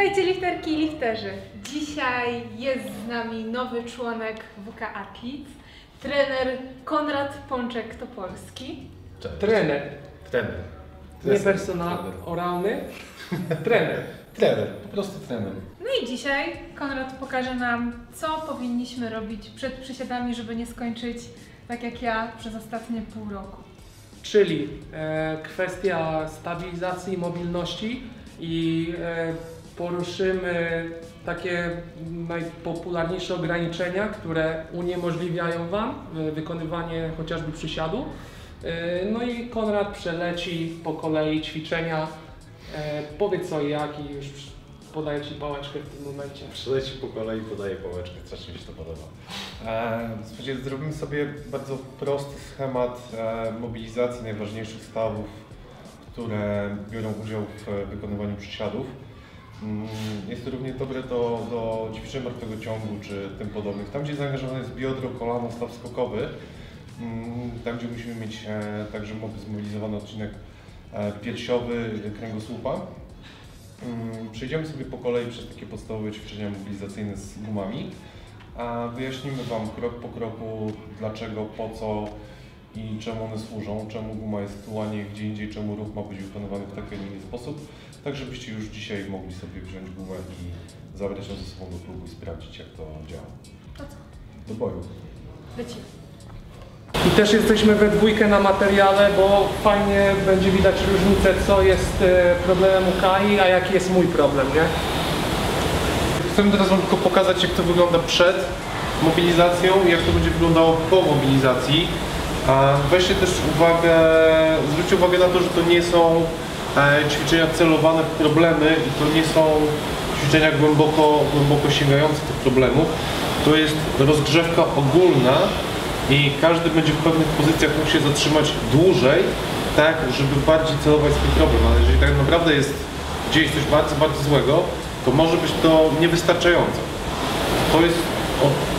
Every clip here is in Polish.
Witajcie lifterki i lifterzy. Dzisiaj jest z nami nowy członek WK Athletics, trener Konrad Pączek-Topolski. Trener. Trener. Nie personal oralny. Trener. Trener, po prostu trener. No i dzisiaj Konrad pokaże nam, co powinniśmy robić przed przysiadami, żeby nie skończyć tak jak ja przez ostatnie pół roku. Czyli e, kwestia stabilizacji, mobilności i e, poruszymy takie najpopularniejsze ograniczenia, które uniemożliwiają Wam e, wykonywanie chociażby przysiadu. E, no i Konrad przeleci po kolei ćwiczenia, e, powie co i jak i już podaję Ci pałeczkę w tym momencie. Przeleci po kolei, podaję pałeczkę, strasznie mi się to podoba. E, słuchajcie, zrobimy sobie bardzo prosty schemat mobilizacji najważniejszych stawów, które biorą udział w wykonywaniu przysiadów. Mm, Jest to równie dobre do, do ćwiczeń martwego ciągu czy tym podobnych. Tam, gdzie zaangażowane jest biodro, kolano, staw skokowy, mm, tam, gdzie musimy mieć e, także mob- zmobilizowany odcinek e, piersiowy kręgosłupa. Mm, Przejdziemy sobie po kolei przez takie podstawowe ćwiczenia mobilizacyjne z gumami. A wyjaśnimy Wam krok po kroku dlaczego, po co i czemu one służą, czemu guma jest tu, a nie gdzie indziej, czemu ruch ma być wykonywany w taki, a nie inny sposób, tak żebyście już dzisiaj mogli sobie wziąć gumę i zabrać ją ze sobą do klubu i sprawdzić jak to działa. To co? Do boju. Lecimy. I też jesteśmy we dwójkę na materiale, bo fajnie będzie widać różnicę, co jest e, problemem u Kai, a jaki jest mój problem, nie? Chcemy teraz Wam tylko pokazać, jak to wygląda przed mobilizacją i jak to będzie wyglądało po mobilizacji. A Weźcie też uwagę, zwróćcie uwagę na to, że to nie są ćwiczenia celowane w problemy i to nie są ćwiczenia głęboko, głęboko sięgające tych problemów. To jest rozgrzewka ogólna i każdy będzie w pewnych pozycjach mógł się zatrzymać dłużej, tak, żeby bardziej celować swój problem. Ale jeżeli tak naprawdę jest gdzieś coś bardzo, bardzo złego, to może być to niewystarczające. To jest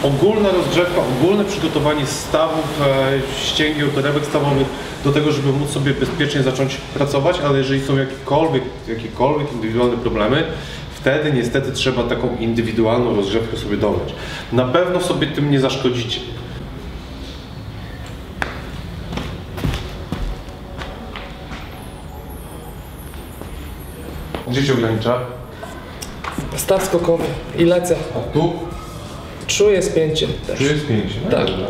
ogólna rozgrzewka, ogólne przygotowanie stawów, e, ścięgieł, torebek stawowych do tego, żeby móc sobie bezpiecznie zacząć pracować, ale jeżeli są jakiekolwiek, jakiekolwiek indywidualne problemy, wtedy niestety trzeba taką indywidualną rozgrzewkę sobie dobrać. Na pewno sobie tym nie zaszkodzicie. Gdzie się ogranicza? Staw skokowy i lecę. A tu? Czuję spięcie też. Jest pięć. No Tak. dobrze.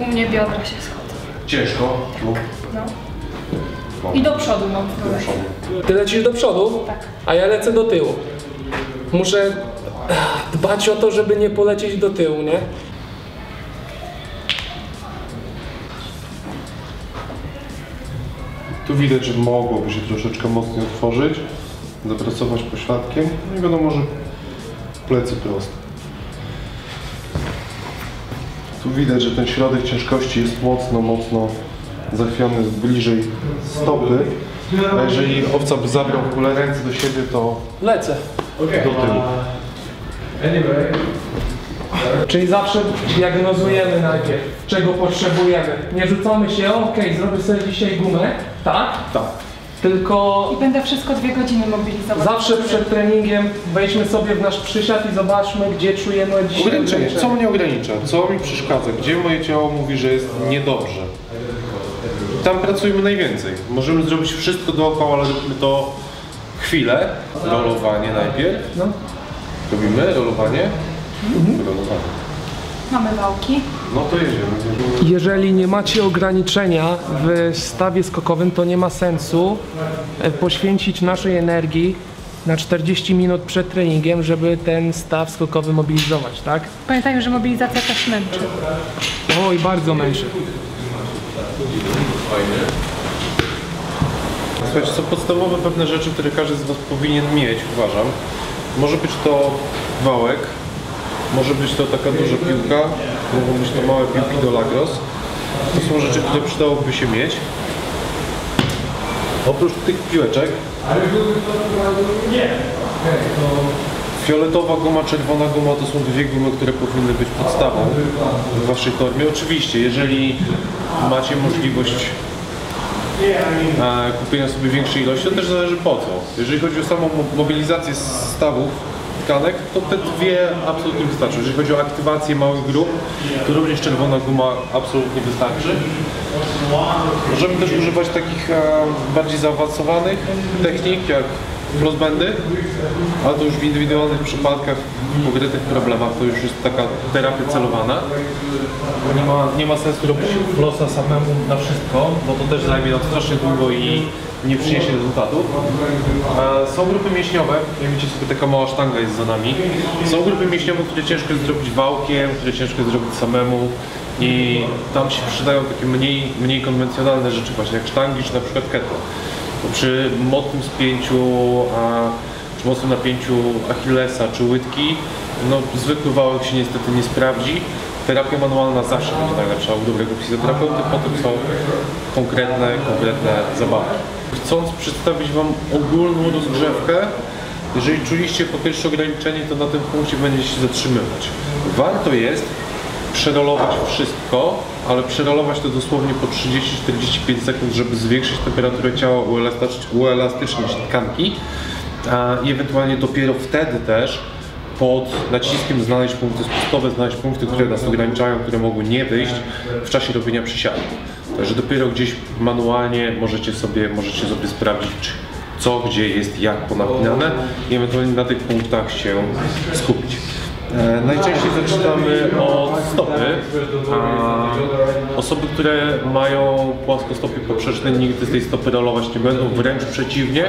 U mnie biodra się schodzą. Ciężko. Tu. No. No. I do przodu mam Do przodu. Ty lecisz do przodu, Tak. a ja lecę do tyłu. Muszę dbać o to, żeby nie polecieć do tyłu, nie? Tu widać, że mogłoby się troszeczkę mocniej otworzyć, zapracować pośladkiem. No i wiadomo, że plecy proste. Tu widać, że ten środek ciężkości jest mocno, mocno zachwiany bliżej stopy. A jeżeli owca by zabrał w ogóle ręce do siebie, to Lecę. do tyłu. Czyli zawsze diagnozujemy najpierw, czego potrzebujemy. Nie rzucamy się, okej, zrobię sobie dzisiaj gumę, tak? Tak. Tylko I będę wszystko dwie godziny mobilizować. zawsze przed treningiem wejdźmy sobie w nasz przysiad i zobaczmy, gdzie czujemy dzisiaj Ograniczenie. Co mnie ogranicza? Co mi przeszkadza? Gdzie moje ciało mówi, że jest niedobrze? Tam pracujemy najwięcej. Możemy zrobić wszystko dookoła, ale robimy to chwilę. Rolowanie najpierw. No. Robimy rolowanie. Rolowanie. Mamy wałki. No to jedziemy. Jeżeli nie macie ograniczenia w stawie skokowym, to nie ma sensu e, poświęcić naszej energii na 40 minut przed treningiem, żeby ten staw skokowy mobilizować, tak? Pamiętajmy, że mobilizacja też męczy. Oj, bardzo męczy. Słuchajcie, są podstawowe pewne rzeczy, które każdy z Was powinien mieć, uważam. Może być to wałek, może być to taka duża piłka, mogą być to małe piłki do lagros. To są rzeczy, które przydałoby się mieć. Oprócz tych piłeczek, fioletowa guma, czerwona guma to są dwie gumy, które powinny być podstawą w Waszej torbie. Oczywiście, jeżeli macie możliwość e, kupienia sobie większej ilości, to też zależy po co. Jeżeli chodzi o samą mo- mobilizację stawów tkanek, to te dwie absolutnie wystarczą. Jeżeli chodzi o aktywację małych grup, to również czerwona guma absolutnie wystarczy. Możemy też używać takich e, bardziej zaawansowanych technik, jak crossbandy, ale to już w indywidualnych przypadkach, w konkretnych problemach, to już jest taka terapia celowana. Nie ma, nie ma sensu robić flosa samemu na wszystko, bo to też zajmie nam strasznie długo i nie przyniesie rezultatów. E, Są grupy mięśniowe, jak widzicie sobie taka mała sztanga jest za nami. Są grupy mięśniowe, które ciężko jest zrobić wałkiem, które ciężko jest zrobić samemu i tam się przydają takie mniej, mniej konwencjonalne rzeczy właśnie jak sztangi czy na przykład kettle. Przy mocnym spięciu, a, czy mocnym napięciu Achillesa czy łydki, no zwykły wałek się niestety nie sprawdzi. Terapia manualna zawsze będzie najlepsza u dobrego fizjoterapeuty, potem są konkretne, konkretne zabawki. Chcąc przedstawić Wam ogólną rozgrzewkę, jeżeli czuliście po pierwsze ograniczenie, to na tym punkcie będziecie się zatrzymywać. Warto jest przerolować wszystko, ale przerolować to dosłownie po 30-45 sekund, żeby zwiększyć temperaturę ciała, uelastycz- uelastycznić tkanki i ewentualnie dopiero wtedy też pod naciskiem znaleźć punkty spustowe, znaleźć punkty, które nas ograniczają, które mogły nie wyjść w czasie robienia przysiadów. Także dopiero gdzieś manualnie możecie sobie, możecie sobie sprawdzić, co, gdzie jest, jak ponapinane i ewentualnie na tych punktach się skupić. E, Najczęściej zaczynamy od stopy. A osoby, które mają płaskostopie poprzeczne nigdy z tej stopy rolować nie będą, wręcz przeciwnie,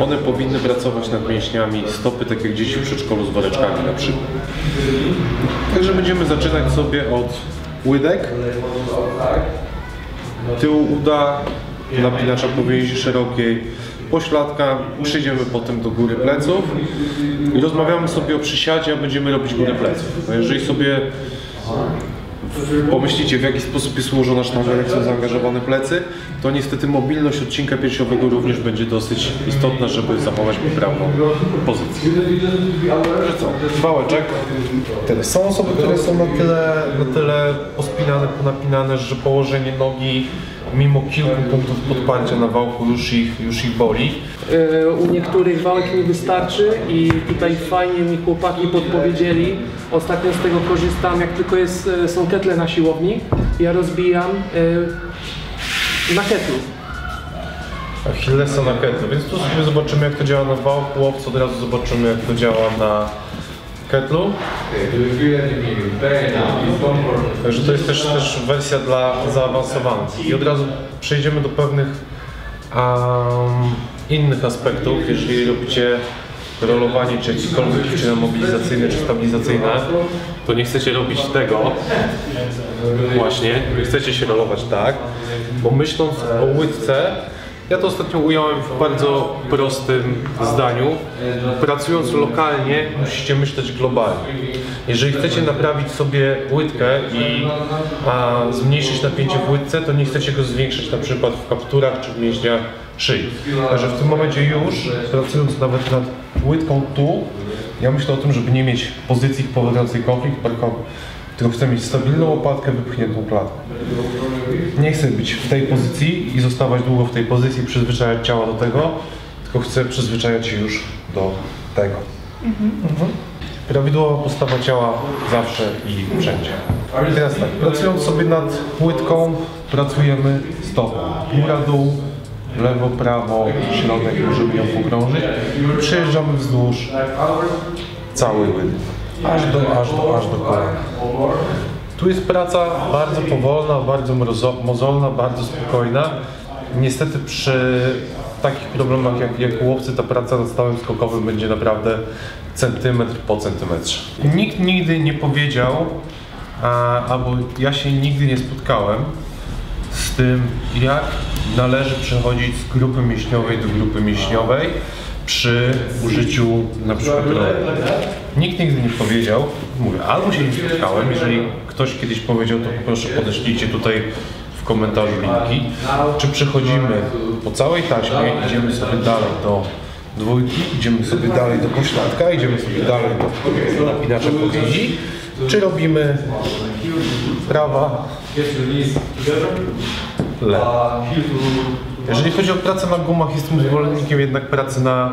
one powinny pracować nad mięśniami stopy, tak jak dzieci w przedszkolu z woreczkami na przykład. Także będziemy zaczynać sobie od łydek, tyłu uda, napinacza powięzi szerokiej, pośladka, przejdziemy potem do góry pleców i rozmawiamy sobie o przysiadzie, a będziemy robić górę pleców. Jeżeli sobie pomyślicie w jaki sposób jest ułożona sztanga, jak są zaangażowane plecy, to niestety mobilność odcinka piersiowego również będzie dosyć istotna, żeby zachować poprawną pozycję. Także co, wałeczek. Tyle. Są osoby, które są na tyle, na tyle pospinane, ponapinane, że położenie nogi mimo kilku punktów podparcia na wałku już ich, już ich boli. E, U niektórych wałek nie wystarczy i tutaj fajnie mi chłopaki podpowiedzieli. Ostatnio z tego korzystam, jak tylko jest, e, są ketle na siłowni, ja rozbijam e, na ketlu. Achillesa na kettle, więc tu sobie zobaczymy jak to działa na wałku, od razu zobaczymy jak to działa na ketlu. Także to jest też, też wersja dla zaawansowanych. I od razu przejdziemy do pewnych um, innych aspektów, jeżeli robicie rolowanie czy jakiekolwiek ćwiczenia mobilizacyjne czy stabilizacyjne, to nie chcecie robić tego właśnie, nie chcecie się rolować tak, bo myśląc o łydce, ja to ostatnio ująłem w bardzo prostym zdaniu. Pracując lokalnie, musicie myśleć globalnie. Jeżeli chcecie naprawić sobie łydkę i a, zmniejszyć napięcie w łydce, to nie chcecie go zwiększyć na przykład w kapturach czy w mięśniach szyi. Także w tym momencie już, pracując nawet nad łydką tu, ja myślę o tym, żeby nie mieć pozycji powodującej konflikt barkowy, tylko chcę mieć stabilną łopatkę, wypchniętą klatkę. Nie chcę być w tej pozycji i zostawać długo w tej pozycji, przyzwyczajać ciała do tego, tylko chcę przyzwyczajać się już do tego. Mhm. Prawidłowa postawa ciała zawsze i wszędzie. I teraz tak, pracując sobie nad łydką, pracujemy stopą. Góra, dół, lewo, prawo, środek, żeby ją pogrążyć. Przejeżdżamy wzdłuż całej łydy. Aż do, aż do, aż do kolana. Tu jest praca bardzo powolna, bardzo mozolna, bardzo spokojna. Niestety przy takich problemach jak, jak łowcy ta praca nad stałym skokowym będzie naprawdę centymetr po centymetrze. Nikt nigdy nie powiedział, a, albo ja się nigdy nie spotkałem z tym, jak należy przechodzić z grupy mięśniowej do grupy mięśniowej przy użyciu na przykład. Nikt nigdy nie powiedział, mówię, albo się nie spotkałem, jeżeli ktoś kiedyś powiedział, to proszę podeślijcie tutaj w komentarzu linki, czy przechodzimy po całej taśmie, idziemy sobie dalej do dwójki, idziemy sobie dalej do pośladka, idziemy sobie dalej do napinacza powiezi, czy robimy prawa, lewa. Jeżeli chodzi o pracę na gumach, jestem zwolennikiem jednak pracy na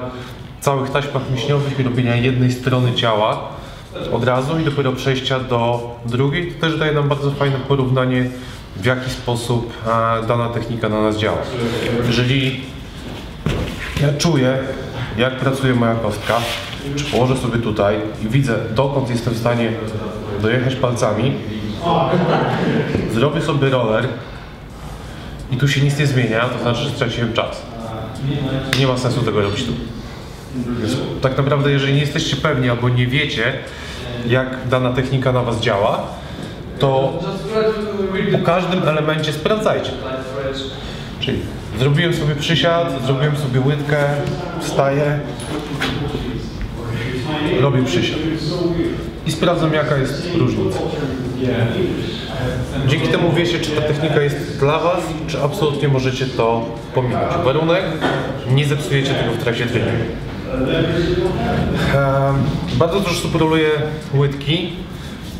całych taśmach mięśniowych i robienia jednej strony ciała od razu i dopiero przejścia do drugiej. To też daje nam bardzo fajne porównanie, w jaki sposób e, dana technika na nas działa. Jeżeli ja czuję, jak pracuje moja kostka, czy położę sobie tutaj i widzę, dokąd jestem w stanie dojechać palcami, zrobię sobie roller i tu się nic nie zmienia, to znaczy, że straciłem czas. Nie ma sensu tego robić tu. Więc tak naprawdę, jeżeli nie jesteście pewni albo nie wiecie, jak dana technika na Was działa, to po każdym elemencie sprawdzajcie. Czyli zrobiłem sobie przysiad, zrobiłem sobie łydkę, wstaję, robię przysiad. I sprawdzam jaka jest różnica. Dzięki temu wiecie, czy ta technika jest dla Was, czy absolutnie możecie to pominąć. Warunek, nie zepsujecie tego w trakcie treningu. Bardzo dużo osób roluje łydki,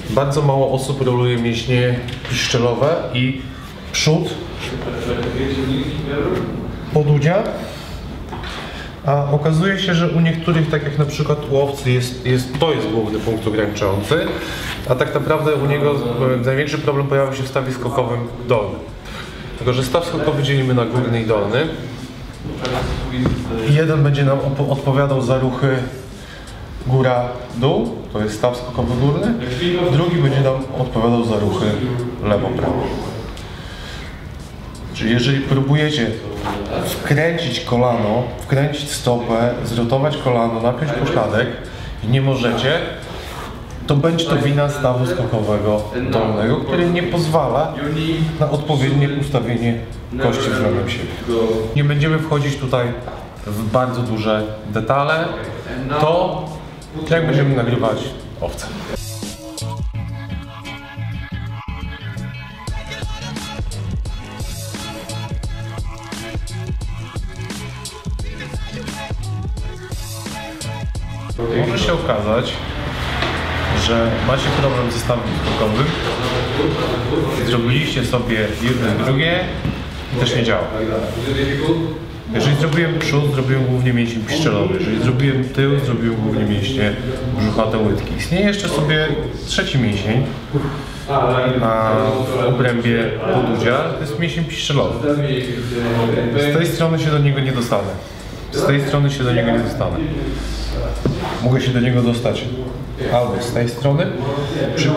bardzo mało osób roluje mięśnie piszczelowe i przód podudzia. A okazuje się, że u niektórych, tak jak na przykład u owcy, jest, jest, to jest główny punkt ograniczający, a tak naprawdę u niego e, największy problem pojawił się w stawie skokowym dolnym. Tylko, że staw skokowy dzielimy na górny i dolny. Jeden będzie nam odpowiadał za ruchy góra-dół, to jest staw skokowy górny. Drugi będzie nam odpowiadał za ruchy lewo-prawo. Czyli jeżeli próbujecie wkręcić kolano, wkręcić stopę, zrotować kolano, napiąć pośladek i nie możecie, to będzie to wina stawu skokowego dolnego, który nie pozwala na odpowiednie ustawienie kości względem siebie. Nie będziemy wchodzić tutaj w bardzo duże detale. To jak będziemy nagrywać owce. Się okazać, że macie problem ze stawem skokowym. Zrobiliście sobie jedno drugie i też nie działa. Jeżeli zrobiłem przód, zrobiłem głównie mięsień piszczelowy. Jeżeli zrobiłem tył, zrobiłem głównie mięśnie brzuchate łydki. Istnieje jeszcze sobie trzeci mięsień a w obrębie podudzia, to jest mięsień piszczelowy. Z tej strony się do niego nie dostanę. Z tej strony się do niego nie dostanę. Mogę się do niego dostać albo z tej strony przy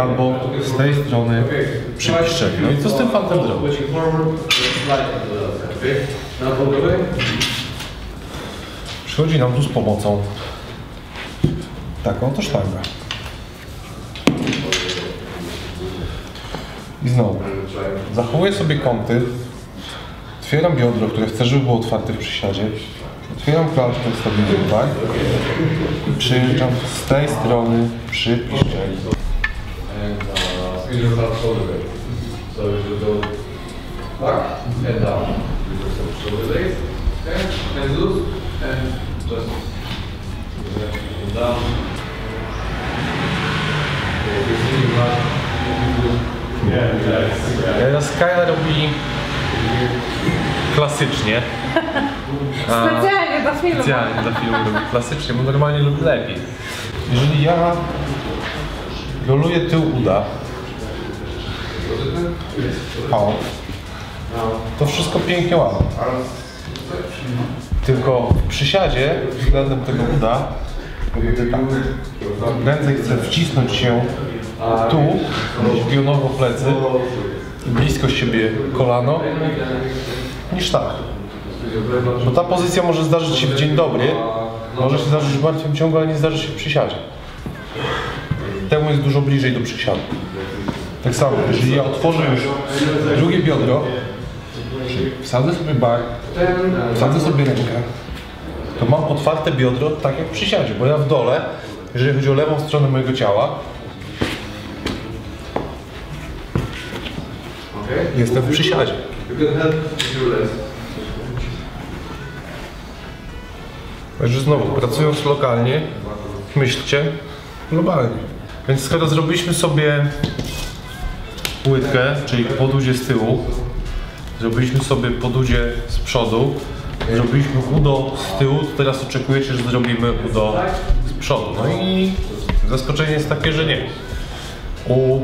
albo z tej strony przy. No i co z tym fantem zrobić? Przychodzi nam tu z pomocą taką to sztangę. I znowu, zachowuję sobie kąty, otwieram biodro, które chcę, żeby było otwarte w przysiadzie, otwieram stabilnie tutaj i przyjeżdżam z tej strony przy piszczeli. uh, back and down. Shoulder. Okay, loose and just and down. Teraz Kaja robi klasycznie. Specjalnie do filmu. Specjalnie dla filmu klasycznie, bo normalnie lubi lepiej. Jeżeli ja roluję tył uda, o, to wszystko pięknie ładnie. Tylko w przysiadzie względem tego uda, tak. Prędzej chcę wcisnąć się tu, pionowo plecy blisko siebie kolano, niż tak. Bo ta pozycja może zdarzyć się w dzień dobry, może się zdarzyć w martwym ciągu, ale nie zdarzy się w przysiadzie. Temu jest dużo bliżej do przysiadu. Tak samo, jeżeli ja otworzę już drugie biodro, wsadzę sobie bar, wsadzę sobie rękę, to mam otwarte biodro tak jak w przysiadzie, bo ja w dole, jeżeli chodzi o lewą stronę mojego ciała, jestem w przysiadzie. Także znowu, pracując lokalnie, myślcie globalnie. Więc skoro zrobiliśmy sobie łydkę, czyli podudzie z tyłu, zrobiliśmy sobie podudzie z przodu, zrobiliśmy udo z tyłu, to teraz oczekujecie, że zrobimy udo z przodu. No i zaskoczenie jest takie, że nie. U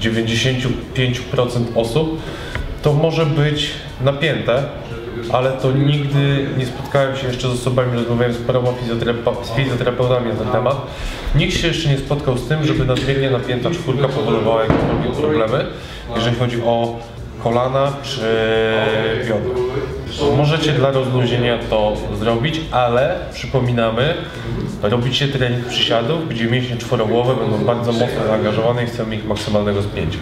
95% osób to może być napięte, ale to nigdy nie spotkałem się jeszcze z osobami, rozmawiałem z paroma fizjoterapa- z fizjoterapeutami na ten temat. Nikt się jeszcze nie spotkał z tym, żeby nadmiernie napięta czwórka powodowała jakiekolwiek problemy, jeżeli chodzi o kolana czy biodra. Możecie dla rozluźnienia to zrobić, ale przypominamy, robicie trening przysiadów, gdzie mięśnie czworogłowe będą bardzo mocno zaangażowane i chcemy ich maksymalnego spięcia.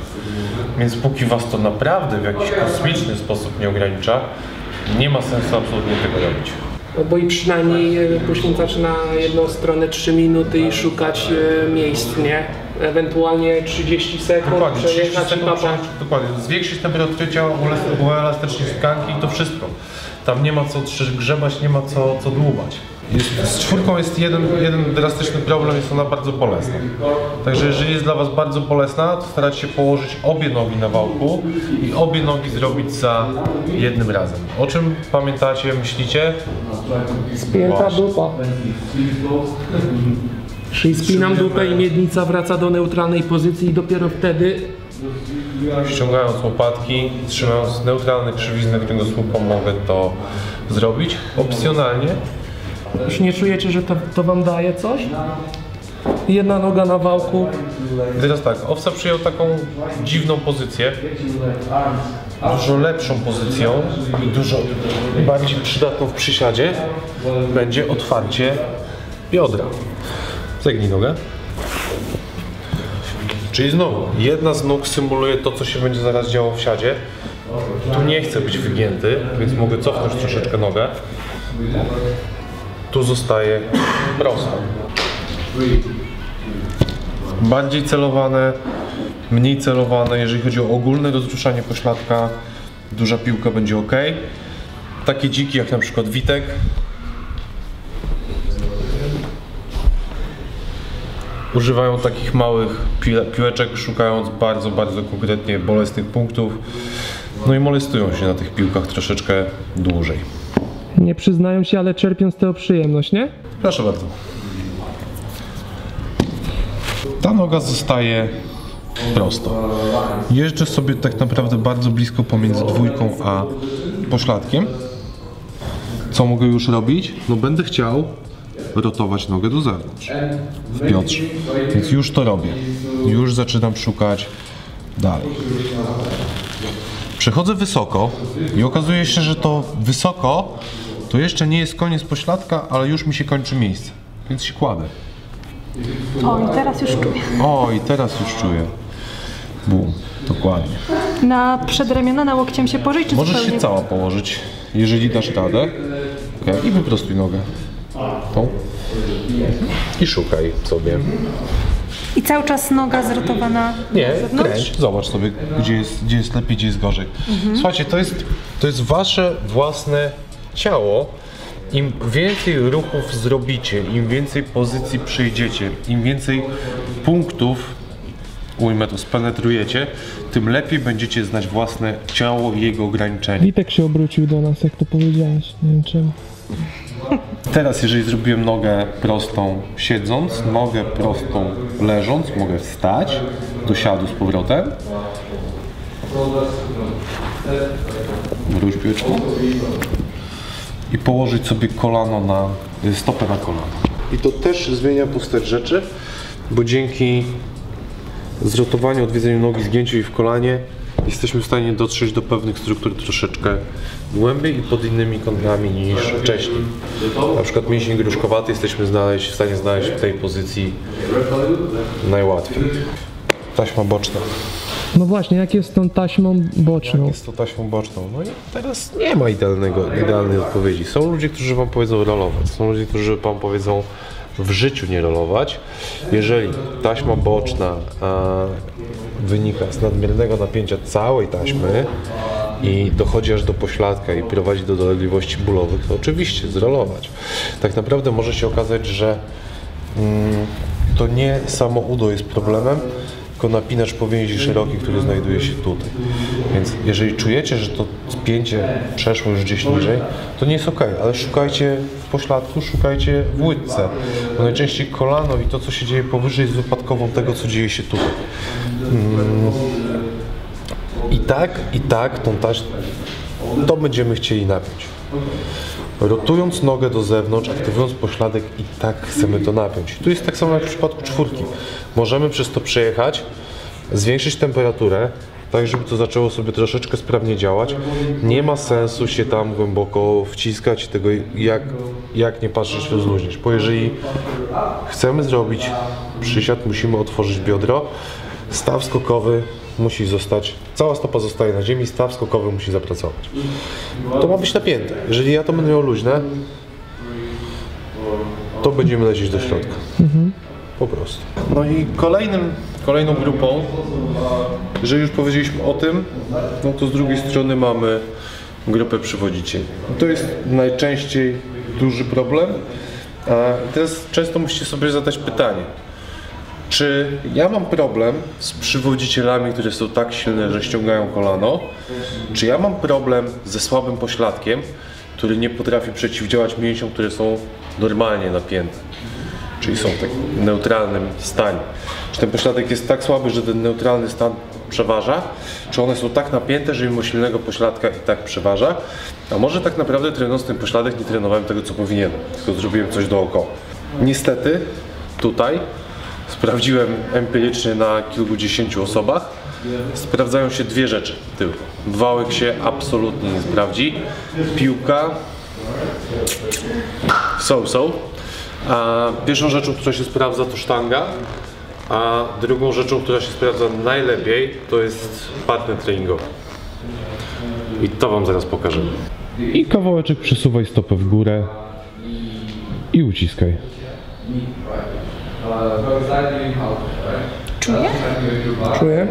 Więc póki Was to naprawdę w jakiś kosmiczny sposób nie ogranicza, nie ma sensu absolutnie tego robić. No bo i przynajmniej e, poświęcać na jedną stronę 3 minuty i szukać e, miejsc, nie? Ewentualnie 30 sekund Dokładnie, 30 przejechać i sekund, dokładnie. Zwiększyć temperaturę ciała, uelast- uelastycznić tkanki i to wszystko. Tam nie ma co grzebać, nie ma co, co dłubać. Jest, z czwórką jest jeden, jeden drastyczny problem, jest ona bardzo bolesna. Także jeżeli jest dla Was bardzo bolesna, to starać się położyć obie nogi na wałku i obie nogi zrobić za jednym razem. O czym pamiętacie, myślicie? Spięta dupa. Czyli spinam dupę i miednica wraca do neutralnej pozycji i dopiero wtedy Ściągając łopatki, trzymając neutralny krzywiznę kręgosłupa mogę to zrobić. Opcjonalnie już nie czujecie, że to, to wam daje coś? Jedna noga na wałku. Teraz tak, Owca przyjął taką dziwną pozycję, dużo lepszą pozycją i dużo bardziej przydatną w przysiadzie będzie otwarcie biodra. Zegnij nogę. Czyli znowu, jedna z nóg symuluje to, co się będzie zaraz działo w siadzie. Tu nie chcę być wygięty, więc mogę cofnąć troszeczkę nogę. Tu zostaje prosto bardziej celowane, mniej celowane. Jeżeli chodzi o ogólne rozruszanie pośladka, duża piłka będzie ok. Takie dziki jak na przykład Witek. Używają takich małych piłe- piłeczek, szukając bardzo, bardzo konkretnie bolesnych punktów. No i molestują się na tych piłkach troszeczkę dłużej. Nie przyznają się, ale czerpią z tego przyjemność, nie? Proszę bardzo. Ta noga zostaje prosto. Jeżdżę sobie tak naprawdę bardzo blisko pomiędzy dwójką a pośladkiem. Co mogę już robić? No będę chciał rotować nogę do zewnątrz, w Piotrze. Więc już to robię. Już zaczynam szukać dalej. Przechodzę wysoko i okazuje się, że to wysoko to jeszcze nie jest koniec pośladka, ale już mi się kończy miejsce. Więc się kładę. O, i teraz już czuję. O, i teraz już czuję. Bum, dokładnie. Na przedramiona, na łokciem się położyć, czy Możesz zupełnie? się cała położyć, jeżeli dasz radę. Okay. I wyprostuj nogę. Tą. I szukaj sobie. I cały czas noga zrotowana Nie, kręć. Zobacz sobie, gdzie jest, gdzie jest lepiej, gdzie jest gorzej. Słuchajcie, to jest, to jest wasze własne ciało. Im więcej ruchów zrobicie, im więcej pozycji przyjdziecie, im więcej punktów, ujmę to, spenetrujecie, tym lepiej będziecie znać własne ciało i jego ograniczenia. Witek się obrócił do nas, jak to powiedziałeś. Nie wiem czemu. Teraz, jeżeli zrobiłem nogę prostą siedząc, nogę prostą leżąc, mogę wstać do siadu z powrotem. Wróć piłeczką. I położyć sobie kolano na, stopę na kolano. I to też zmienia postać rzeczy, bo dzięki zrotowaniu, odwiedzeniu nogi, zgięciu jej w kolanie jesteśmy w stanie dotrzeć do pewnych struktur troszeczkę głębiej i pod innymi kątami niż wcześniej. Na przykład mięsień gruszkowaty jesteśmy znaleźć, w stanie znaleźć w tej pozycji najłatwiej. Taśma boczna. No właśnie, jak jest tą taśmą boczną? Jest to taśmą boczną. No i teraz nie ma idealnego, idealnej odpowiedzi. Są ludzie, którzy Wam powiedzą rolować. Są ludzie, którzy Wam powiedzą w życiu nie rolować. Jeżeli taśma boczna a, wynika z nadmiernego napięcia całej taśmy i dochodzi aż do pośladka i prowadzi do dolegliwości bólowych, to oczywiście zrolować. Tak naprawdę może się okazać, że mm, to nie samo udo jest problemem, tylko napinacz powięzi szeroki, który znajduje się tutaj. Więc jeżeli czujecie, że to spięcie przeszło już gdzieś niżej, to nie jest ok, ale szukajcie w pośladku, szukajcie w łydce, bo najczęściej kolano i to, co się dzieje powyżej jest wypadkową tego, co dzieje się tutaj. Mm. I tak, i tak tą taśmę to będziemy chcieli napiąć. Rotując nogę do zewnątrz, aktywując pośladek i tak chcemy to napiąć. Tu jest tak samo jak w przypadku czwórki. Możemy przez to przejechać, zwiększyć temperaturę, tak żeby to zaczęło sobie troszeczkę sprawnie działać. Nie ma sensu się tam głęboko wciskać tego jak, jak nie patrzeć rozluźnić, bo jeżeli chcemy zrobić przysiad, musimy otworzyć biodro, staw skokowy musi zostać, cała stopa zostaje na ziemi, staw skokowy musi zapracować. To ma być napięte. Jeżeli ja to będę miał luźne, to będziemy lecieć do środka. Po prostu. No i kolejnym, kolejną grupą, jeżeli już powiedzieliśmy o tym, no to z drugiej strony mamy grupę przywodzicieli. To jest najczęściej duży problem. A teraz często musicie sobie zadać pytanie, czy ja mam problem z przywodzicielami, które są tak silne, że ściągają kolano? Czy ja mam problem ze słabym pośladkiem, który nie potrafi przeciwdziałać mięsiom, które są normalnie napięte? Czyli są w takim neutralnym stanie. Czy ten pośladek jest tak słaby, że ten neutralny stan przeważa? Czy one są tak napięte, że mimo silnego pośladka i tak przeważa? A może tak naprawdę trenując ten pośladek nie trenowałem tego, co powinienem, tylko zrobiłem coś dookoła. Niestety tutaj Sprawdziłem empirycznie na kilkudziesięciu osobach. Sprawdzają się dwie rzeczy tylko. Wałek się absolutnie nie sprawdzi. Piłka są, są. A pierwszą rzeczą, która się sprawdza to sztanga, a drugą rzeczą, która się sprawdza najlepiej to jest partner treningowy. I to Wam zaraz pokażę. I kawałeczek przesuwaj stopę w górę i uciskaj. Czuję? Czuję?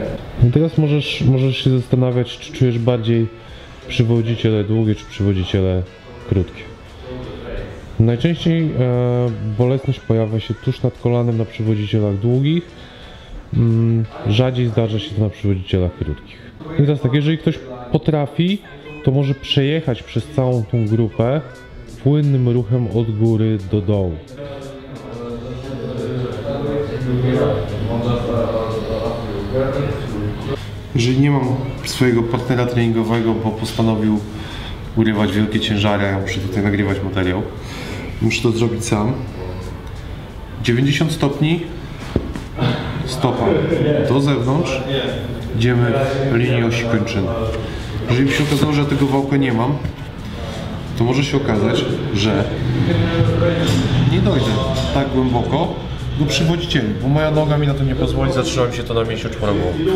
I teraz możesz, możesz się zastanawiać, czy czujesz bardziej przywodziciele długie, czy przywodziciele krótkie. Najczęściej e, bolesność pojawia się tuż nad kolanem na przywodzicielach długich, mm, rzadziej zdarza się to na przywodzicielach krótkich. I teraz tak, jeżeli ktoś potrafi, to może przejechać przez całą tą grupę płynnym ruchem od góry do dołu. Jeżeli nie mam swojego partnera treningowego, bo postanowił urywać wielkie ciężary, a ja muszę tutaj nagrywać materiał, muszę to zrobić sam. 90 stopni, stopa do zewnątrz, idziemy linię osi kończyny. Jeżeli by się okazało, że tego wałka nie mam, to może się okazać, że nie dojdę tak głęboko do przywodzicieli, bo moja noga mi na to nie pozwoli, zatrzymam się to na mięsiu czworogłowym.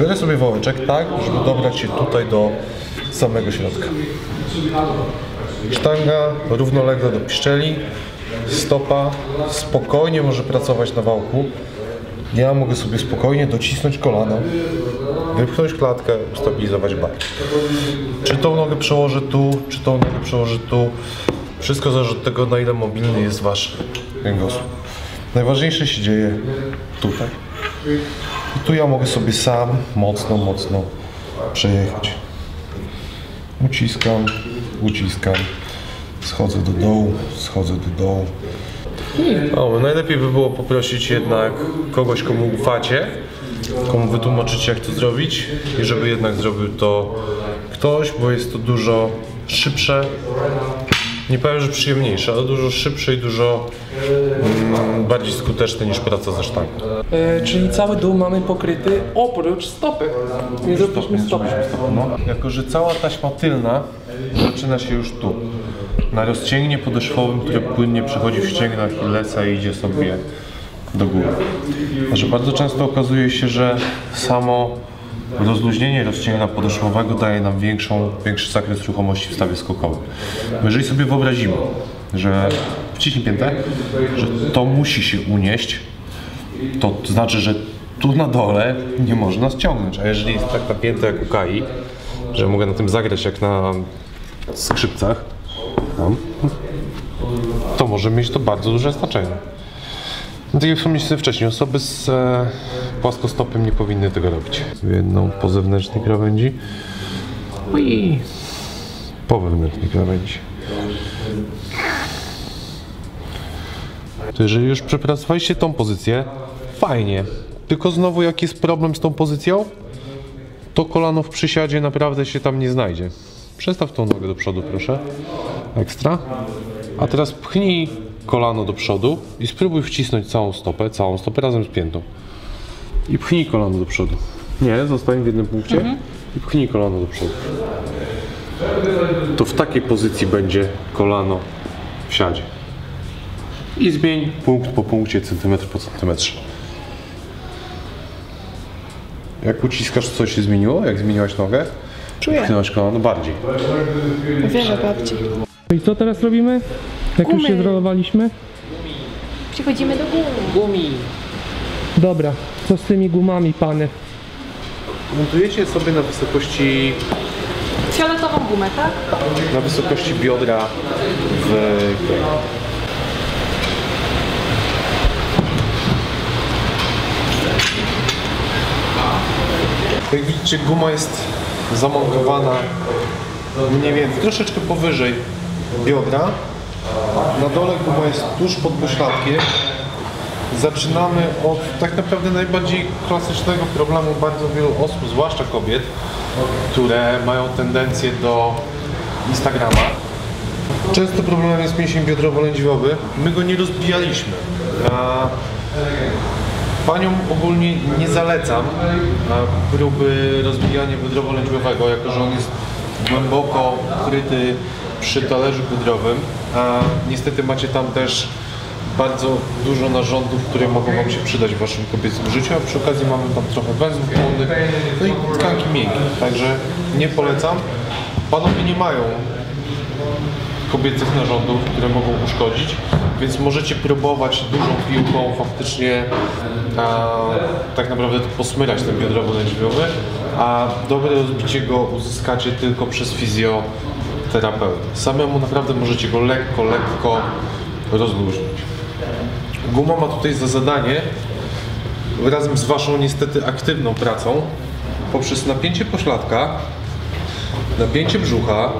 Biorę sobie wałeczek tak, żeby dobrać się tutaj do samego środka. Sztanga równolegle do piszczeli, stopa spokojnie może pracować na wałku. Ja mogę sobie spokojnie docisnąć kolano, wypchnąć klatkę, ustabilizować bark. Czy tą nogę przełożę tu, czy tą nogę przełożę tu, wszystko zależy od tego, na ile mobilny jest Wasz kręgosłup. Najważniejsze się dzieje tutaj. I tu ja mogę sobie sam mocno, mocno przejechać. Uciskam, uciskam, schodzę do dołu, schodzę do dołu. O, najlepiej by było poprosić jednak kogoś, komu ufacie, komu wytłumaczycie jak to zrobić i żeby jednak zrobił to ktoś, bo jest to dużo szybsze, nie powiem, że przyjemniejsze, ale dużo szybsze i dużo mm, bardziej skuteczne niż praca ze sztangą. E, czyli cały dół mamy pokryty oprócz stopy. Nie zrobiliśmy stopy. No. Jako, że cała taśma tylna zaczyna się już tu, na rozcięgnie podeszwowym, które płynnie przechodzi w ścięgnach Achillesa i idzie sobie do góry. Że bardzo często okazuje się, że samo rozluźnienie rozcięgna podeszwowego daje nam większą, większy zakres ruchomości w stawie skokowym. Jeżeli sobie wyobrazimy, że wciśnij piętę, że to musi się unieść, to znaczy, że tu na dole nie można ściągnąć. A jeżeli jest tak napięte jak u Kai, że mogę na tym zagrać jak na skrzypcach, tam, to może mieć to bardzo duże znaczenie. Tak jak wspomnieliśmy wcześniej, osoby z e, płaskostopem nie powinny tego robić. Jedną po zewnętrznej krawędzi i po wewnętrznej krawędzi. To jeżeli już przepracowaliście tą pozycję, fajnie. Tylko znowu jak jest problem z tą pozycją, to kolano w przysiadzie naprawdę się tam nie znajdzie. Przestaw tą nogę do przodu, proszę. Ekstra. A teraz pchnij kolano do przodu i spróbuj wcisnąć całą stopę, całą stopę razem z piętą. I pchnij kolano do przodu. Nie, zostań w jednym punkcie i pchnij kolano do przodu. To w takiej pozycji będzie kolano w siadzie. I zmień punkt po punkcie, centymetr po centymetrze. Jak uciskasz, co się zmieniło? Jak zmieniłaś nogę? Czuję. Pchnęłaś kolano bardziej. Wiele bardziej. I co teraz robimy? Jak już się Gumy. zrolowaliśmy? Przechodzimy do góry. Dobra, co z tymi gumami, pany? Montujecie sobie na wysokości, Fioletową gumę, tak? na wysokości biodra w Jak widzicie, guma jest zamontowana mniej więcej troszeczkę powyżej biodra. Na dole guma jest tuż pod pośladkiem. Zaczynamy od tak naprawdę najbardziej klasycznego problemu bardzo wielu osób, zwłaszcza kobiet, które mają tendencję do Instagrama. Często problemem jest mięsień biodrowo-lędźwiowy. My go nie rozbijaliśmy. Paniom ogólnie nie zalecam próby rozbijania biodrowo-lędźwiowego, jako że on jest głęboko ukryty przy talerzu biodrowym, a niestety macie tam też bardzo dużo narządów, które mogą Wam się przydać w Waszym kobiecym życiu, a przy okazji mamy tam trochę węzłów chłonnych, no i tkanki miękkie, także nie polecam. Panowie nie mają kobiecych narządów, które mogą uszkodzić, więc możecie próbować dużą piłką faktycznie a, tak naprawdę posmyrać ten biodrowo-lędźwiowy, a dobre rozbicie go uzyskacie tylko przez fizjoterapeutę. Samemu naprawdę możecie go lekko, lekko rozluźnić. Guma ma tutaj za zadanie razem z Waszą niestety aktywną pracą poprzez napięcie pośladka, napięcie brzucha,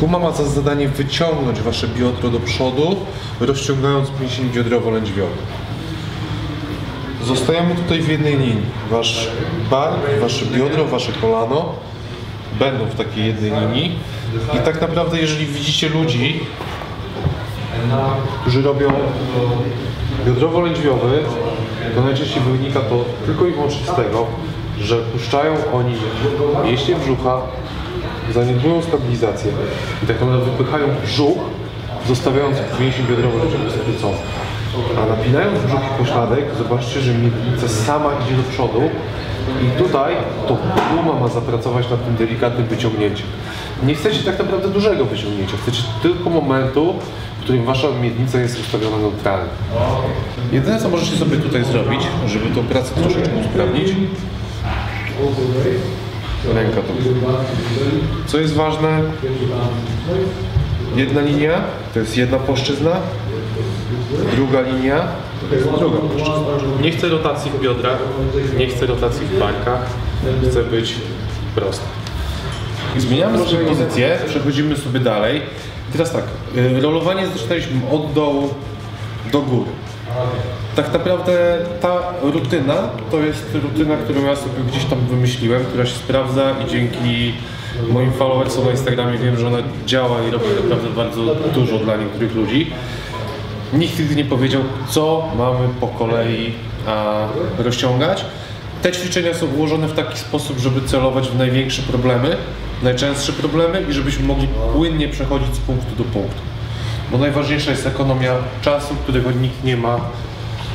Guma ma za zadanie wyciągnąć wasze biodro do przodu, rozciągając mięsień biodrowo-lędźwiowy. Zostajemy tutaj w jednej linii. Wasz bark, wasze biodro, wasze kolano będą w takiej jednej linii. I tak naprawdę, jeżeli widzicie ludzi, którzy robią biodrowo-lędźwiowy, to najczęściej wynika to tylko i wyłącznie z tego, że puszczają oni mięśnie brzucha, zaniedbują stabilizację i tak naprawdę wypychają brzuch, zostawiając mięsień biodrowy skrócony. A napinając brzuch pośladek, zobaczcie, że miednica sama idzie do przodu i tutaj to guma ma zapracować nad tym delikatnym wyciągnięciem. Nie chcecie tak naprawdę dużego wyciągnięcia, chcecie tylko momentu, w którym wasza miednica jest ustawiona neutralnie. Jedyne co możecie sobie tutaj zrobić, żeby tą pracę troszeczkę usprawnić, ręka tu. Co jest ważne, jedna linia to jest jedna płaszczyzna, druga linia druga. Nie chcę rotacji w biodrach, nie chcę rotacji w barkach, chcę być prosty. Zmieniamy sobie pozycję, przechodzimy sobie dalej. Teraz tak, y, rolowanie zaczynaliśmy od dołu do góry. Tak naprawdę ta rutyna to jest rutyna, którą ja sobie gdzieś tam wymyśliłem, która się sprawdza i dzięki moim followersom na Instagramie wiem, że ona działa i robi naprawdę bardzo dużo dla niektórych ludzi. Nikt nigdy nie powiedział, co mamy po kolei rozciągać. Te ćwiczenia są ułożone w taki sposób, żeby celować w największe problemy, najczęstsze problemy i żebyśmy mogli płynnie przechodzić z punktu do punktu. Bo najważniejsza jest ekonomia czasu, którego nikt nie ma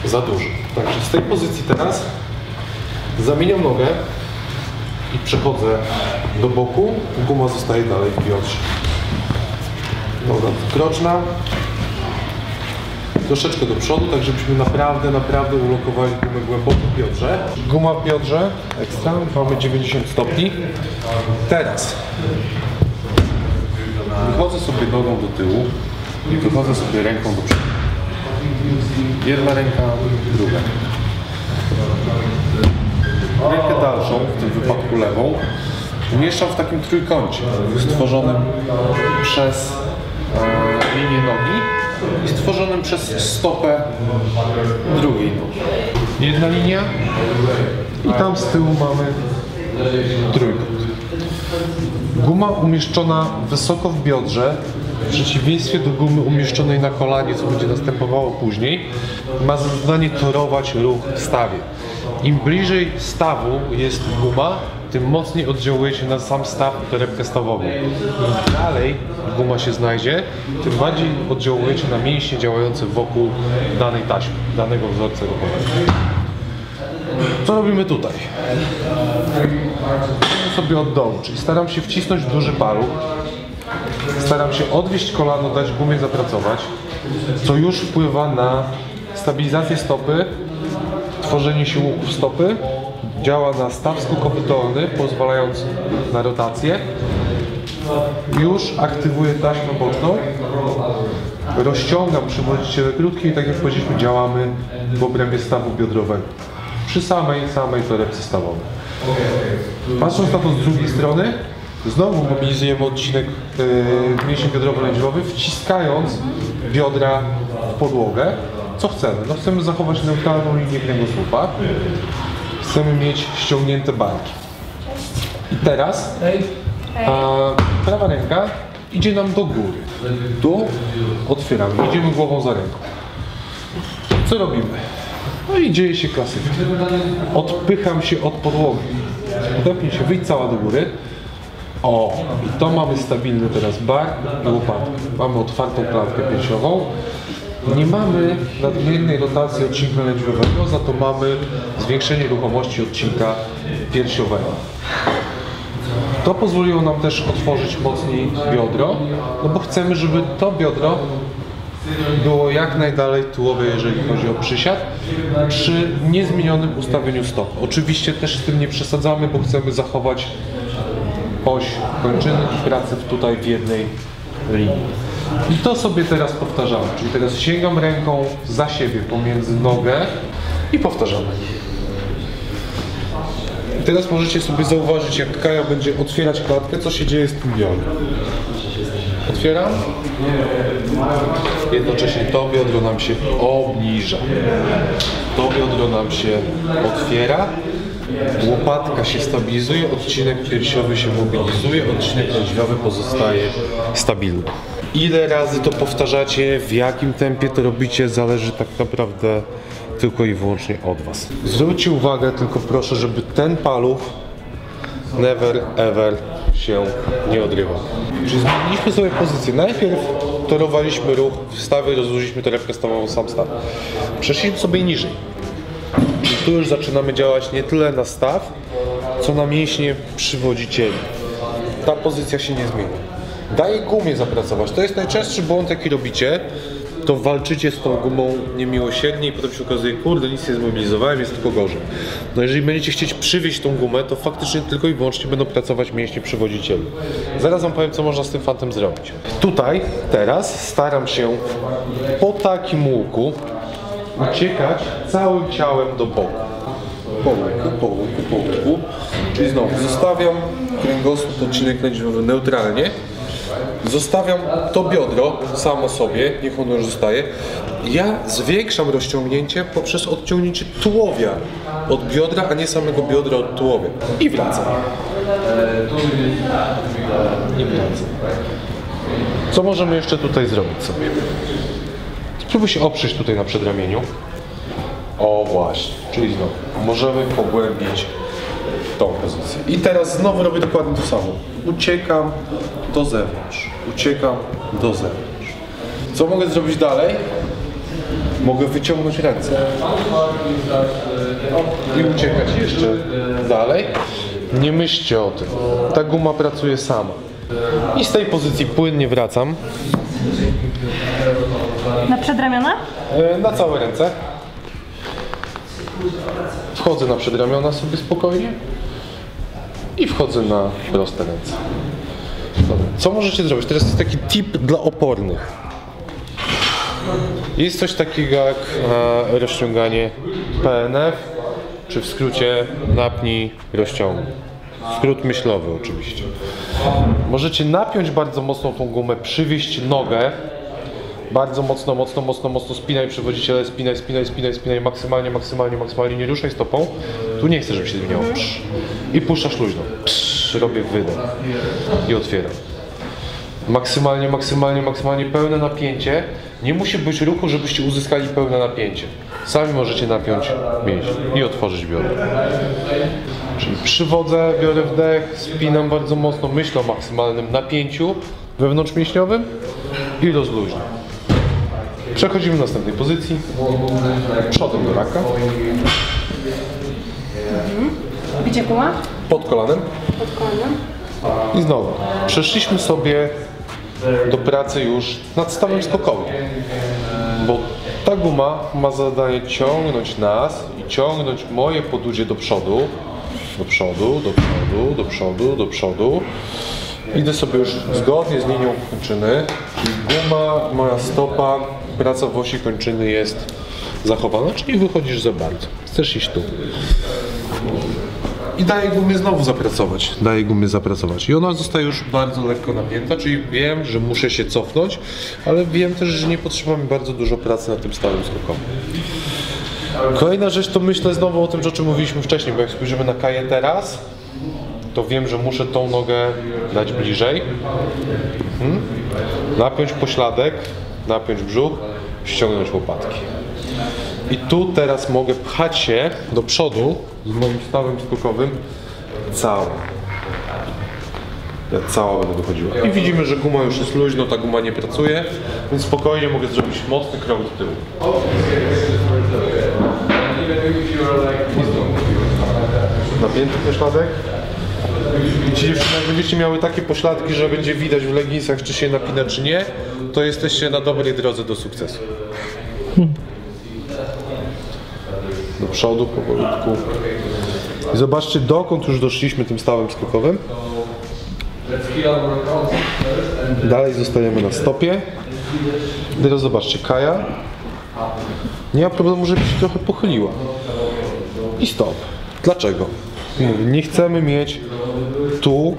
za dużo. Także z tej pozycji teraz zamieniam nogę i przechodzę do boku, guma zostaje dalej w biodrze. Noga kroczna, troszeczkę do przodu, tak żebyśmy naprawdę, naprawdę ulokowali gumę głęboko w biodrze. Guma w biodrze, ekstra, mamy 90 stopni. Teraz wychodzę sobie nogą do tyłu i wychodzę sobie ręką do przodu. Jedna ręka, druga. Rękę dalszą, w tym wypadku lewą, umieszczam w takim trójkącie stworzonym przez e, linię nogi stworzonym przez stopę drugiej. Jedna linia i tam z tyłu mamy trójkąt. Guma umieszczona wysoko w biodrze, w przeciwieństwie do gumy umieszczonej na kolanie, co będzie następowało później, ma za zadanie torować ruch w stawie. Im bliżej stawu jest guma, tym mocniej oddziałujecie na sam staw torebkę stawową. Im dalej guma się znajdzie, tym bardziej oddziałujecie na mięśnie działające wokół danej taśmy, danego wzorca ruchowego. Co robimy tutaj? Sobie od dołu, czyli staram się wcisnąć duży paluch, staram się odwieść kolano, dać gumie zapracować, co już wpływa na stabilizację stopy, tworzenie się łuków stopy, działa na staw skokowy dolny, pozwalając na rotację, już aktywuje taśmę boczną, rozciągam przywodziciele krótkie i tak jak powiedzieliśmy działamy w obrębie stawu biodrowego przy samej, samej torebce stawowej. Patrząc na to z drugiej strony, znowu mobilizujemy odcinek yy, mięsień biodrowo-lędźwiowy, wciskając biodra w podłogę. Co chcemy? No chcemy zachować neutralną linię kręgosłupa. Chcemy mieć ściągnięte barki. I teraz a, prawa ręka idzie nam do góry. Tu otwieramy, idziemy głową za ręką. Co robimy? No i dzieje się klasyka. Odpycham się od podłogi. Odepnij się, wyjdź cała do góry. O, i to mamy stabilny teraz bark i łopatkę. Mamy otwartą klatkę piersiową. Nie mamy nadmiernej rotacji odcinka lędźwiowego, za to mamy zwiększenie ruchomości odcinka piersiowego. To pozwoliło nam też otworzyć mocniej biodro, no bo chcemy, żeby to biodro było jak najdalej tułowe, jeżeli chodzi o przysiad, przy niezmienionym ustawieniu stop. Oczywiście też z tym nie przesadzamy, bo chcemy zachować oś kończyny i pracę tutaj w jednej linii. I to sobie teraz powtarzamy, czyli teraz sięgam ręką za siebie pomiędzy nogę i powtarzamy. I teraz możecie sobie zauważyć, jak Kaja będzie otwierać klatkę, co się dzieje z tym biodrem. Otwieram. Jednocześnie to biodro nam się obniża. To biodro nam się otwiera. Łopatka się stabilizuje, odcinek piersiowy się mobilizuje, odcinek lędźwiowy pozostaje stabilny. Ile razy to powtarzacie, w jakim tempie to robicie, zależy tak naprawdę tylko i wyłącznie od Was. Zwróćcie uwagę tylko proszę, żeby ten paluch never ever się nie odrywał. Czyli zmieniliśmy sobie pozycję. Najpierw torowaliśmy ruch w stawie, rozłożyliśmy torebkę stawową sam staw. Przeszliśmy sobie niżej. I tu już zaczynamy działać nie tyle na staw, co na mięśnie przywodzicieli. Ta pozycja się nie zmienia. Daje gumie zapracować. To jest najczęstszy błąd, jaki robicie. To walczycie z tą gumą niemiłosiernie i potem się okazuje, kurde, nic nie zmobilizowałem, jest tylko gorzej. No jeżeli będziecie chcieć przywieźć tą gumę, to faktycznie tylko i wyłącznie będą pracować mięśnie przywodzicieli. Zaraz Wam powiem, co można z tym fantem zrobić. Tutaj, teraz staram się po takim łuku uciekać całym ciałem do boku. Po łuku, po łuku, po łuku. Czyli znowu zostawiam kręgosłup, odcinek lędźwiowy neutralnie. Zostawiam to biodro samo sobie, niech ono już zostaje. Ja zwiększam rozciągnięcie poprzez odciągnięcie tułowia od biodra, a nie samego biodra od tułowia. I wracam. I wracam. Co możemy jeszcze tutaj zrobić sobie? Spróbuj się oprzeć tutaj na przedramieniu. O właśnie, czyli znowu możemy pogłębić tą pozycję. I teraz znowu robię dokładnie to samo. Uciekam do zewnątrz, uciekam do zewnątrz. Co mogę zrobić dalej? Mogę wyciągnąć ręce i uciekać jeszcze dalej. Nie myślcie o tym. Ta guma pracuje sama. I z tej pozycji płynnie wracam Na przedramiona? e, na całe ręce. Wchodzę na przedramiona sobie spokojnie i wchodzę na proste ręce. Co możecie zrobić? Teraz jest taki tip dla opornych. Jest coś takiego jak e, rozciąganie PNF, czy w skrócie napnij, rozciągnij. Skrót myślowy oczywiście. Możecie napiąć bardzo mocno tą gumę, przywieść nogę, bardzo mocno, mocno, mocno, mocno spinaj przewodziciele, spinaj, spinaj, spinaj, spinaj, maksymalnie, maksymalnie, maksymalnie, nie ruszaj stopą. Tu nie chcę, żeby się zmieniało. I puszczasz luźno. Psz. Robię wydech i otwieram. Maksymalnie, maksymalnie, maksymalnie pełne napięcie. Nie musi być ruchu, żebyście uzyskali pełne napięcie. Sami możecie napiąć mięśnie i otworzyć biodro. Czyli przywodzę, biorę wdech, spinam bardzo mocno, myślę o maksymalnym napięciu wewnątrzmięśniowym i rozluźniam. Przechodzimy do następnej pozycji. Przodem do raka, Gdzie guma? pod kolanem. Kolanem. I znowu, przeszliśmy sobie do pracy już nad stawem skokowym. Bo ta guma ma zadanie ciągnąć nas i ciągnąć moje podudzie do przodu, do przodu, do przodu, do przodu, do przodu. Idę sobie już zgodnie z linią kończyny. Czyli guma, moja stopa, praca w osi kończyny jest zachowana, czyli wychodzisz za bardzo. Chcesz iść tu. I daję gumie znowu zapracować. Daję gumie zapracować. I ona zostaje już bardzo lekko napięta, czyli wiem, że muszę się cofnąć, ale wiem też, że nie potrzeba mi bardzo dużo pracy na tym stałym skokowym. Kolejna rzecz to myślę znowu o tym, o czym mówiliśmy wcześniej, bo jak spojrzymy na kaję teraz, to wiem, że muszę tą nogę dać bliżej. Mhm. Napiąć pośladek, napiąć brzuch, ściągnąć łopatki. I tu teraz mogę pchać się do przodu z moim stawem skokowym całą. Ja cała będę wychodziła. I widzimy, że guma już jest luźno, ta guma nie pracuje, więc spokojnie mogę zrobić mocny krok do tyłu. Napięty pośladek. I ci dziewczyny, będziecie miały takie pośladki, że będzie widać w leginsach, czy się napina, czy nie, to jesteście na dobrej drodze do sukcesu. do przodu powolutku. I zobaczcie dokąd już doszliśmy tym stałym skokowym. Dalej zostajemy na stopie. Teraz zobaczcie, Kaja nie ma problemu, żeby się trochę pochyliła. I stop. Dlaczego? Nie chcemy mieć tu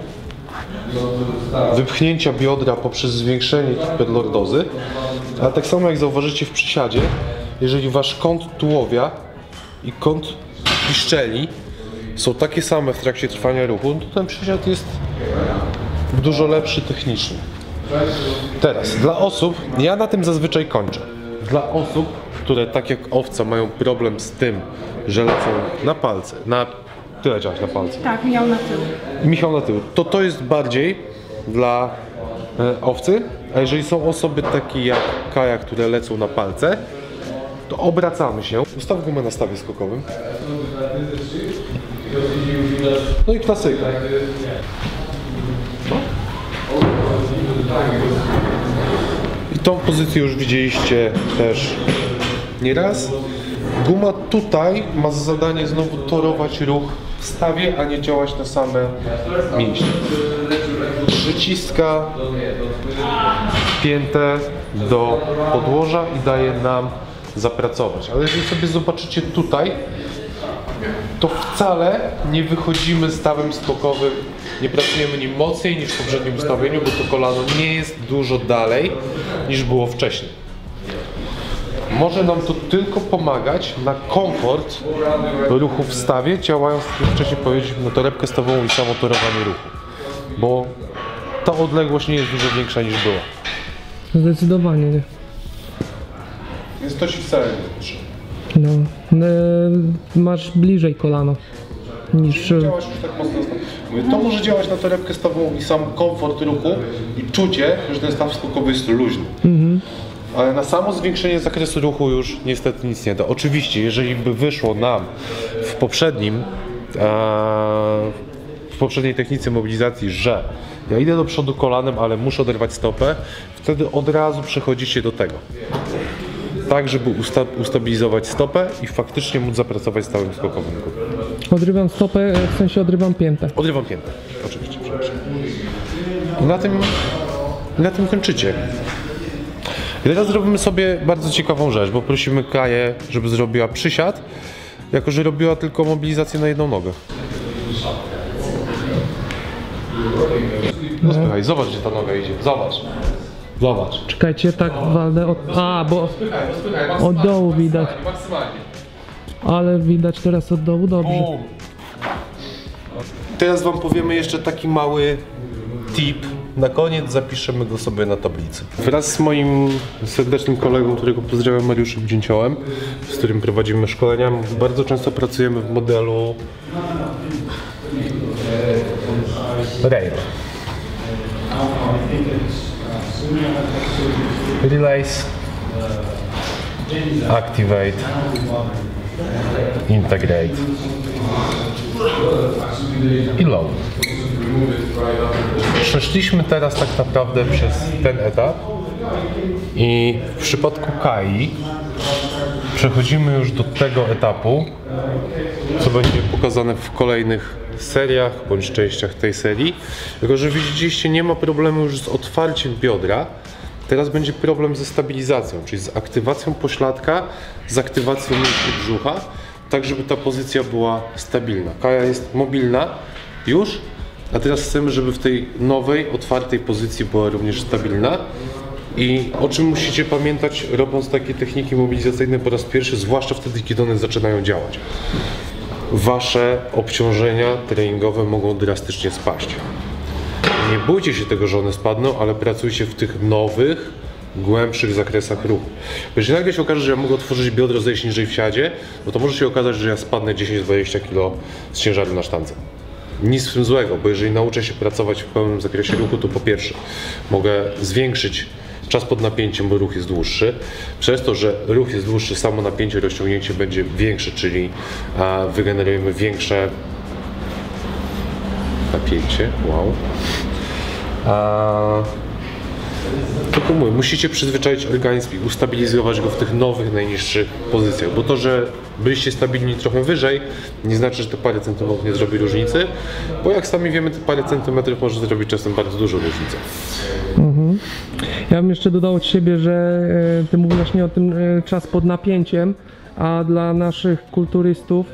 wypchnięcia biodra poprzez zwiększenie hiperlordozy, ale tak samo jak zauważycie w przysiadzie, jeżeli wasz kąt tułowia i kąt piszczeli są takie same w trakcie trwania ruchu, to ten przysiad jest dużo lepszy technicznie. Teraz, dla osób, ja na tym zazwyczaj kończę. Dla osób, które tak jak owca mają problem z tym, że lecą na palce, na tyle leciałaś na palce. Tak, miał na tył. Michał na tył. To to jest bardziej dla e, owcy, a jeżeli są osoby takie jak Kaja, które lecą na palce, to obracamy się. Ustaw gumę na stawie skokowym. No i klasyka. I tą pozycję już widzieliście też nieraz. Guma tutaj ma za zadanie znowu torować ruch w stawie, a nie działać na same mięśnie. Przyciska piętę do podłoża i daje nam zapracować. Ale jeżeli sobie zobaczycie tutaj, to wcale nie wychodzimy stawem skokowym, nie pracujemy nim mocniej niż w poprzednim ustawieniu, bo to kolano nie jest dużo dalej niż było wcześniej. Może nam to tylko pomagać na komfort ruchu w stawie, działając, jak wcześniej powiedzieliśmy, na torebkę stawową i samotorowanie ruchu. Bo ta odległość nie jest dużo większa niż była. Zdecydowanie nie. Więc to się wcale nie. No, masz bliżej kolano niż... Działasz już tak mocno. Mówię, to może działać na torebkę stawową i sam komfort ruchu i czucie, że ten staw skokowy jest luźny. Ale na samo zwiększenie zakresu ruchu już niestety nic nie da. Oczywiście, jeżeli by wyszło nam w poprzednim, e, w poprzedniej technice mobilizacji, że ja idę do przodu kolanem, ale muszę oderwać stopę, wtedy od razu przechodzicie do tego. Tak, żeby usta- ustabilizować stopę i faktycznie móc zapracować stałym skokowym. Odrywam stopę, e, w sensie odrywam piętę. Odrywam piętę, oczywiście, przepraszam. Na tym, na tym kończycie. I teraz zrobimy sobie bardzo ciekawą rzecz, bo prosimy Kaję, żeby zrobiła przysiad, jako że robiła tylko mobilizację na jedną nogę. No słuchaj, zobacz gdzie ta noga idzie, zobacz. Zobacz. Czekajcie, tak walnę od... A, bo od dołu widać. Maksymalnie. Ale widać teraz od dołu dobrze. Teraz wam powiemy jeszcze taki mały tip. Na koniec zapiszemy go sobie na tablicy. Wraz z moim serdecznym kolegą, którego pozdrawiam, Mariuszem Dzięciołem, z którym prowadzimy szkolenia, bardzo często pracujemy w modelu rail. Relays, activate, integrate. I load. Przeszliśmy teraz tak naprawdę przez ten etap i w przypadku Kai przechodzimy już do tego etapu, co będzie pokazane w kolejnych seriach bądź częściach tej serii. Tylko, że widzieliście, nie ma problemu już z otwarciem biodra. Teraz będzie problem ze stabilizacją, czyli z aktywacją pośladka, z aktywacją mięśni brzucha, tak żeby ta pozycja była stabilna. Kaja jest mobilna już, a teraz chcemy, żeby w tej nowej, otwartej pozycji była również stabilna. I o czym musicie pamiętać, robiąc takie techniki mobilizacyjne po raz pierwszy, zwłaszcza wtedy, kiedy one zaczynają działać. Wasze obciążenia treningowe mogą drastycznie spaść. Nie bójcie się tego, że one spadną, ale pracujcie w tych nowych, głębszych zakresach ruchu. Bo jeśli nagle się okaże, że ja mogę otworzyć biodro zejść niżej w siadzie, no to może się okazać, że ja spadnę 10-20 kg z ciężaru na sztandze. Nic w tym złego, bo jeżeli nauczę się pracować w pełnym zakresie ruchu, to po pierwsze mogę zwiększyć czas pod napięciem, bo ruch jest dłuższy. Przez to, że ruch jest dłuższy, samo napięcie, rozciągnięcie będzie większe, czyli wygenerujemy większe napięcie. Wow. A, tylko mówię, musicie przyzwyczaić organizm i ustabilizować go w tych nowych, najniższych pozycjach, bo to, że byliście stabilni trochę wyżej, nie znaczy, że te parę centymetrów nie zrobi różnicy, bo jak sami wiemy, te parę centymetrów może zrobić czasem bardzo dużą różnicę. Ja bym jeszcze dodał od siebie, że e, ty mówisz właśnie o tym e, czas pod napięciem, a dla naszych kulturystów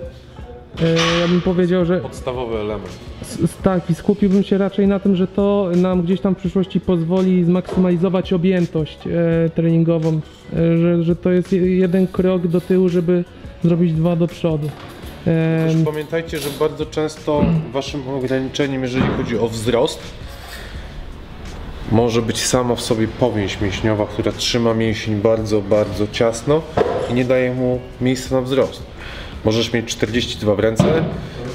e, ja bym powiedział, że Podstawowy element. tak i skupiłbym się raczej na tym, że to nam gdzieś tam w przyszłości pozwoli zmaksymalizować objętość treningową, że, że to jest je- jeden krok do tyłu, żeby zrobić dwa do przodu. Też pamiętajcie, że bardzo często waszym ograniczeniem, jeżeli chodzi o wzrost, może być sama w sobie powięź mięśniowa, która trzyma mięsień bardzo, bardzo ciasno i nie daje mu miejsca na wzrost. Możesz mieć 42 w ręce,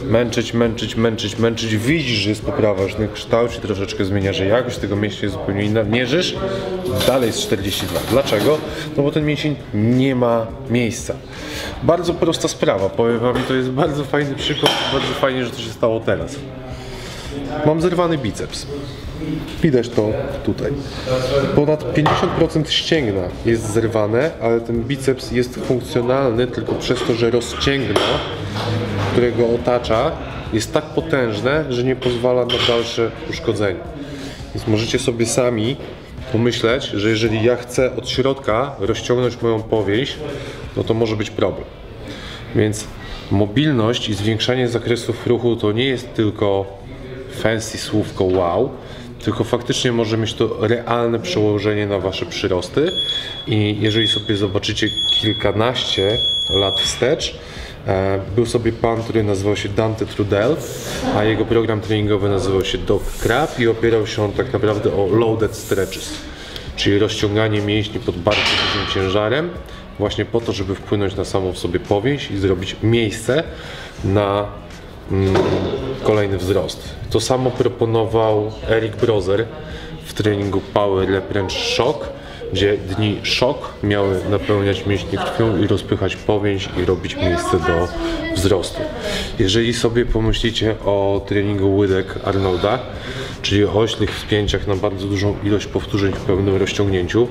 męczyć, męczyć, męczyć, męczyć, widzisz, że jest poprawa, że ten kształt się troszeczkę zmienia, że jakość tego mięśnia jest zupełnie inna, mierzysz, dalej jest 42. Dlaczego? No bo ten mięsień nie ma miejsca. Bardzo prosta sprawa, powiem wam, to jest bardzo fajny przykład, bardzo fajnie, że to się stało teraz. Mam zerwany biceps. Widać to tutaj. Ponad 50% ścięgna jest zerwane, ale ten biceps jest funkcjonalny tylko przez to, że rozcięgno, które go otacza, jest tak potężne, że nie pozwala na dalsze uszkodzenie. Więc możecie sobie sami pomyśleć, że jeżeli ja chcę od środka rozciągnąć moją powieść, no to może być problem. Więc mobilność i zwiększanie zakresów ruchu to nie jest tylko fancy słówko wow, tylko faktycznie może mieć to realne przełożenie na wasze przyrosty. I jeżeli sobie zobaczycie kilkanaście lat wstecz, e, był sobie pan, który nazywał się Dante Trudel, a jego program treningowy nazywał się Dog Crab i opierał się on tak naprawdę o loaded stretches, czyli rozciąganie mięśni pod bardzo dużym ciężarem, właśnie po to, żeby wpłynąć na samą w sobie powięź i zrobić miejsce na kolejny wzrost. To samo proponował Eric Brozer w treningu Power Rep Range Shock, gdzie dni szok miały napełniać mięśnie krwią i rozpychać powięź i robić miejsce do wzrostu. Jeżeli sobie pomyślicie o treningu łydek Arnolda, czyli o oślich wspięciach na bardzo dużą ilość powtórzeń w pełnym rozciągnięciu,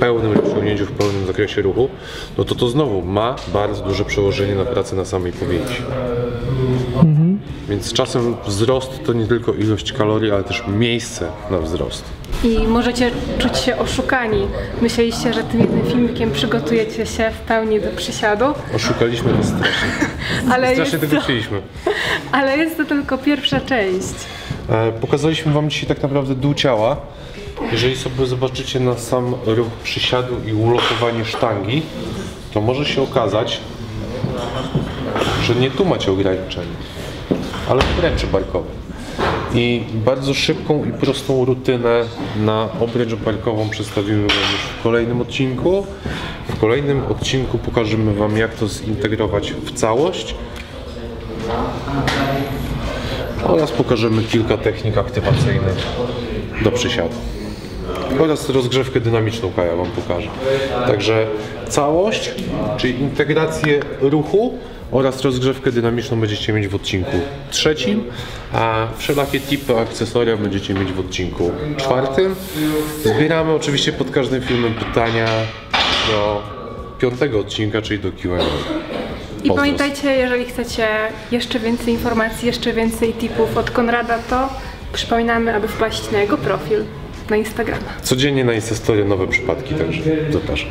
pełnym rozciągnięciu w pełnym zakresie ruchu, no to to znowu ma bardzo duże przełożenie na pracę na samej powięzi. Więc czasem wzrost to nie tylko ilość kalorii, ale też miejsce na wzrost. I możecie czuć się oszukani. Myśleliście, że tym jednym filmikiem przygotujecie się w pełni do przysiadu, Oszukaliśmy was strasznie. ale Strasznie tego to, chcieliśmy. ale jest to tylko pierwsza część. E, Pokazaliśmy Wam dzisiaj tak naprawdę dół ciała. Jeżeli sobie zobaczycie na sam ruch przysiadu i ulokowanie sztangi, to może się okazać, że nie tu macie ograniczenie, ale w obręczy barkowej. I bardzo szybką i prostą rutynę na obręcz barkową przedstawimy Wam już w kolejnym odcinku. W kolejnym odcinku pokażemy Wam, jak to zintegrować w całość oraz pokażemy kilka technik aktywacyjnych do przysiadu. Oraz rozgrzewkę dynamiczną Kaja Wam pokaże. Także całość, czyli integrację ruchu oraz rozgrzewkę dynamiczną będziecie mieć w odcinku trzecim, a wszelakie tipy akcesoria będziecie mieć w odcinku czwartym. Zbieramy oczywiście pod każdym filmem pytania do piątego odcinka, czyli do Q&A. I pamiętajcie, jeżeli chcecie jeszcze więcej informacji, jeszcze więcej tipów od Konrada, to przypominamy, aby wpaść na jego profil na Instagrama. Codziennie na Instastory nowe przypadki, także zapraszam.